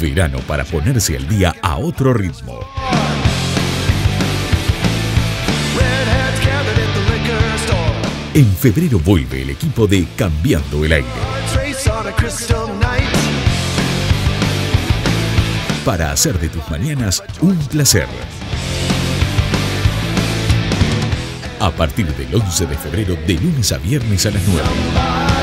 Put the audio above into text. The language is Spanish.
Verano para ponerse al día a otro ritmo. En febrero vuelve el equipo de Cambiando el Aire. Para hacer de tus mañanas un placer. A partir del 11 de febrero, de lunes a viernes a las 9.